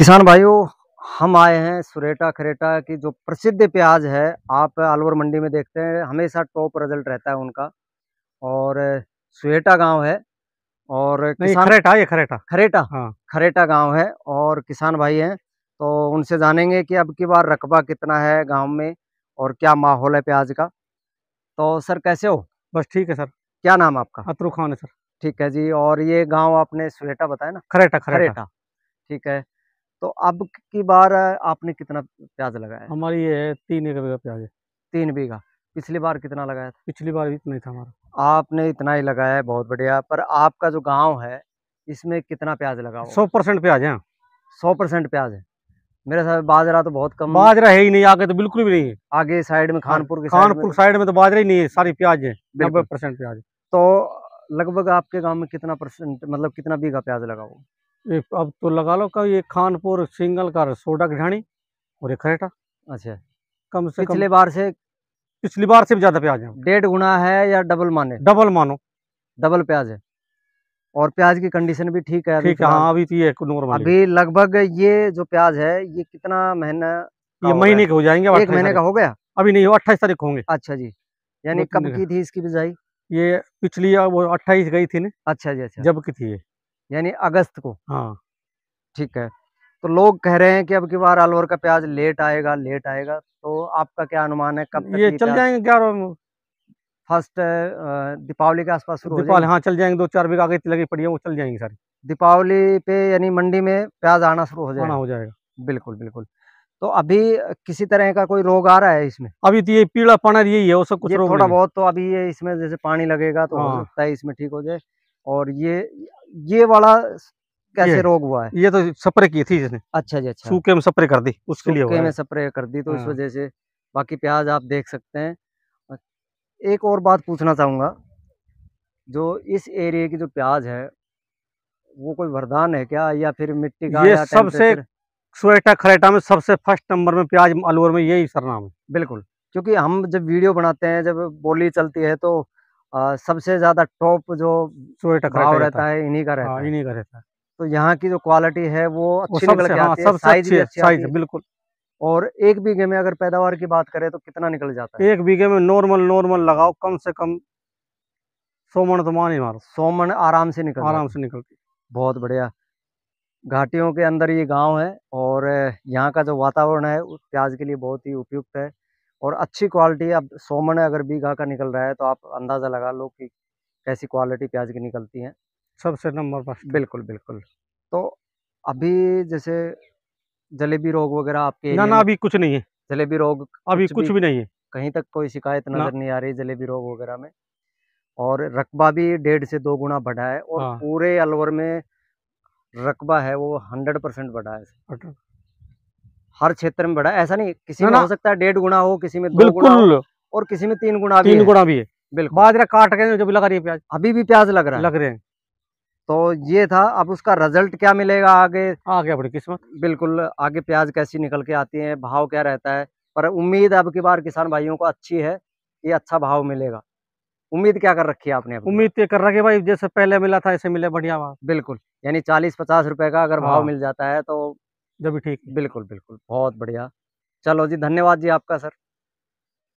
किसान भाइयों हम आए हैं सुरेटा खरेटा की जो प्रसिद्ध प्याज है आप अलवर मंडी में देखते हैं हमेशा टॉप रिज़ल्ट रहता है उनका। और सुरेटा गाँव है और किसान खरेटा ये खरेटा। खरेटा हाँ। खरेटा गाँव है और किसान भाई हैं तो उनसे जानेंगे कि अब की बार रकबा कितना है गाँव में और क्या माहौल है प्याज का। तो सर कैसे हो? बस ठीक है सर। क्या नाम आपका? अतरू खान है सर। ठीक है जी और ये गाँव आपने सुरेटा बताया ना? खरेटा। खरेटा ठीक है। तो अब की बार आपने कितना प्याज लगाया हमारी ये तीन एक बीघा प्याज है। तीन बीघा। पिछली बार कितना लगाया था? पिछली बार इतना ही था हमारा। आपने इतना ही लगाया है बहुत बढ़िया। पर आपका जो गाँव है इसमें कितना प्याज लगा सौ परसेंट प्याज है। सौ परसेंट प्याज है। मेरे साथ बाजरा तो बहुत कम बाजरा है ही नहीं आगे तो बिल्कुल भी नहीं है। आगे साइड में खानपुर के खानपुर साइड में तो बाजरा ही नहीं है सारी प्याज है नब्बे परसेंट प्याज तो लगभग आपके गाँव में कितना परसेंट मतलब कितना बीघा प्याज लगा हुआ अब तो लगा लो का ये खानपुर सिंगल का सोडा घाणी और एक खरेटा। अच्छा। कम से पिछले कम, बार से पिछली बार से भी ज़्यादा प्याज है। डेढ़ गुना है या डबल माने? डबल मानो। डबल प्याज है। और प्याज की कंडीशन भी ठीक है ठीक है हाँ अभी तो ये नॉर्मल अभी लगभग ये जो प्याज है ये कितना महीना ये महीने के हो जाएँगे एक महीने का हो गया? अभी नहीं हो अट्ठाईस तारीख होंगे। अच्छा जी। यानी कब की थी इसकी बिजाई? ये पिछली वो अट्ठाईस गई थी ना? अच्छा जी अच्छा। जब की थी ये। यानी अगस्त को। हाँ। ठीक है। तो लोग कह रहे हैं कि अब की बार अलवर का प्याज लेट आएगा लेट आएगा तो आपका क्या अनुमान है कब ये चल जाएँगे क्या फ़र्स्ट दीपावली के आसपास शुरू दीपावली हाँ चल जाएँगे दो चार बीघा आगे लगी पड़ी है वो चल जाएँगी सारी। दीपावली पे यानी मंडी में प्याज आना शुरू हो जाएगा हो जाएगा। बिल्कुल बिल्कुल। तो अभी किसी तरह का कोई रोग आ रहा है इसमें? अभी तो ये पीला पाना यही है वो सब कुछ थोड़ा बहुत तो अभी ये इसमें जैसे पानी लगेगा तो हाँ। हो। सकता है इसमें ठीक हो जाए। और ये ये वाला कैसे ये, रोग हुआ है? ये तो स्प्रे की थी जिसने अच्छा जी अच्छा। सूखे में स्प्रे कर दी उसके लिए में स्प्रे कर दी तो इस हाँ। वजह से बाकी प्याज आप देख सकते हैं। एक और बात पूछना चाहूँगा। जो इस एरिया की जो प्याज है वो कोई वरदान है क्या? या फिर मिट्टी का ये सबसे स्वेटा खरेटा में सबसे फ़र्स्ट नंबर में प्याज अलवर में यही सरनाम है। बिल्कुल क्योंकि हम जब वीडियो बनाते हैं जब बोली चलती है तो आ, सबसे ज़्यादा टॉप जो भाव रहता है इन्हीं का रहता हाँ, है। इन्हीं का रहता है। तो यहाँ की जो क्वालिटी है वो अच्छी निकल के हाँ, आती है साइज़ साइज़ बिल्कुल। और एक बीघे में अगर पैदावार की बात करें तो कितना निकल जाता है? एक बीघे में नॉर्मल नॉर्मल लगाओ कम से कम सौ मन तो मान ही मारो। सौ मन आराम से निकल आराम से निकलती। बहुत बढ़िया। घाटियों के अंदर ये गाँव है और यहाँ का जो वातावरण है प्याज के लिए बहुत ही उपयुक्त है। और अच्छी क्वालिटी अब सोमन अगर बीघा का निकल रहा है तो आप अंदाज़ा लगा लो कि कैसी क्वालिटी प्याज की निकलती है। सबसे नंबर पर बिल्कुल बिल्कुल। तो अभी जैसे जलेबी रोग वगैरह आपके ना ना अभी कुछ नहीं है। जलेबी रोग अभी कुछ, कुछ भी, भी नहीं है। कहीं तक कोई शिकायत नज़र नहीं आ रही जलेबी रोग वगैरह में। और रकबा भी डेढ़ से दो गुना बढ़ा है और हाँ। पूरे अलवर में रकबा है वो हंड्रेड परसेंट बढ़ा है। हर क्षेत्र में बढ़ा ऐसा नहीं किसी में हो सकता है डेढ़ गुना हो किसी में दो गुना और किसी में तीन गुना तीन गुना भी है। बिल्कुल। बाजरा काट के जब लगा रही है प्याज। अभी भी प्याज लग रहा है। लग रहे हैं। तो ये था अब उसका रिज़ल्ट क्या मिलेगा आगे? आगे अपनी किस्मत। बिल्कुल आगे प्याज कैसी निकल के आती है भाव क्या रहता है। पर उम्मीद अब की बार किसान भाइयों को अच्छी है ये अच्छा भाव मिलेगा। उम्मीद क्या कर रखी है आपने उम्मीद ये कर रखी भाई जैसे पहले मिला था ऐसे मिले बढ़िया भाव। बिल्कुल। यानी चालीस पचास रुपए का अगर भाव हाँ। मिल जाता है तो जब ठीक बिल्कुल बिल्कुल। बहुत बढ़िया। चलो जी धन्यवाद जी आपका सर।